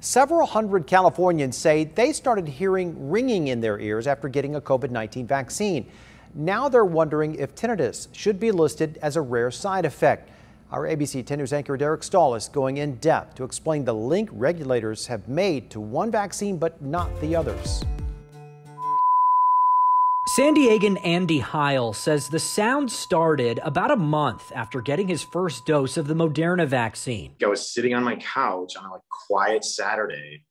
Several hundred Californians say they started hearing ringing in their ears after getting a COVID 19 vaccine. Now they're wondering if tinnitus should be listed as a rare side effect. Our ABC 10 News anchor Derek Staahl is going in depth to explain the link regulators have made to one vaccine but not the others. San Diegan Andy Heil says the sound started about a month after getting his first dose of the Moderna vaccine. I was sitting on my couch on a like quiet Saturday,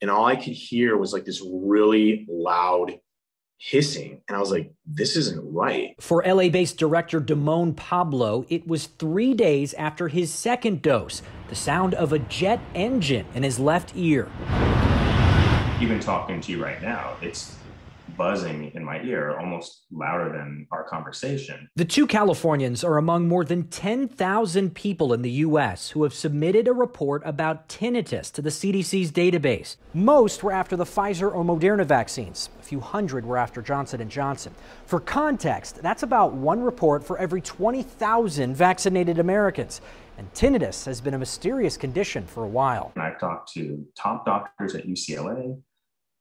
and all I could hear was like this really loud hissing. And I was like, this isn't right. For LA based director Damone Pablo, it was three days after his second dose, the sound of a jet engine in his left ear. Even talking to you right now, it's buzzing in my ear, almost louder than our conversation. The two Californians are among more than 10,000 people in the U.S. who have submitted a report about tinnitus to the CDC's database. Most were after the Pfizer or Moderna vaccines. A few hundred were after Johnson & Johnson. For context, that's about one report for every 20,000 vaccinated Americans. And tinnitus has been a mysterious condition for a while. I've talked to top doctors at UCLA,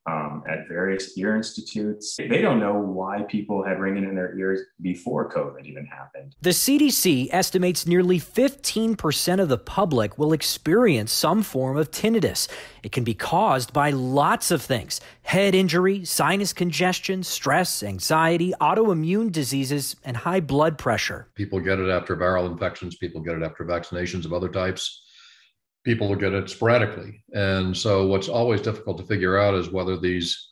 um, at various ear institutes. They don't know why people had ringing in their ears before COVID even happened. The CDC estimates nearly 15% of the public will experience some form of tinnitus. It can be caused by lots of things head injury, sinus congestion, stress, anxiety, autoimmune diseases, and high blood pressure. People get it after viral infections, people get it after vaccinations of other types people will get it sporadically. And so what's always difficult to figure out is whether these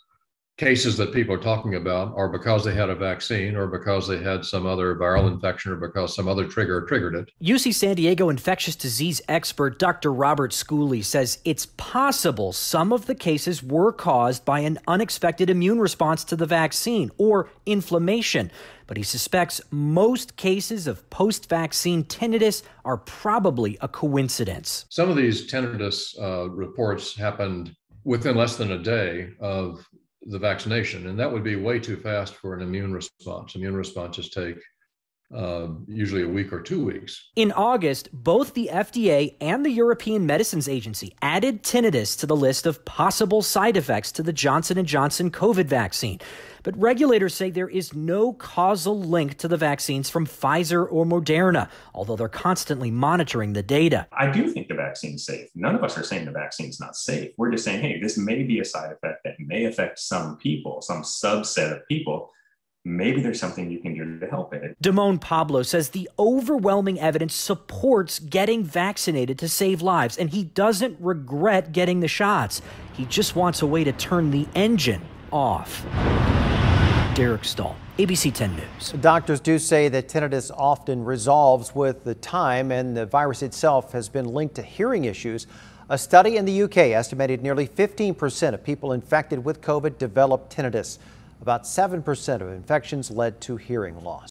cases that people are talking about are because they had a vaccine or because they had some other viral infection or because some other trigger triggered it. UC San Diego infectious disease expert Dr. Robert Schooley says it's possible some of the cases were caused by an unexpected immune response to the vaccine or inflammation. But he suspects most cases of post vaccine tinnitus are probably a coincidence. Some of these tinnitus uh, reports happened within less than a day of the vaccination, and that would be way too fast for an immune response. Immune responses take uh, usually a week or two weeks. In August, both the FDA and the European Medicines Agency added tinnitus to the list of possible side effects to the Johnson & Johnson COVID vaccine. But regulators say there is no causal link to the vaccines from Pfizer or Moderna, although they're constantly monitoring the data. I do think the vaccine's safe. None of us are saying the vaccine's not safe. We're just saying, hey, this may be a side effect that may affect some people, some subset of people maybe there's something you can do to help it. Damone Pablo says the overwhelming evidence supports getting vaccinated to save lives, and he doesn't regret getting the shots. He just wants a way to turn the engine off. Derek Staahl, ABC 10 News. Doctors do say that tinnitus often resolves with the time, and the virus itself has been linked to hearing issues. A study in the UK estimated nearly 15% of people infected with COVID developed tinnitus. About 7% of infections led to hearing loss.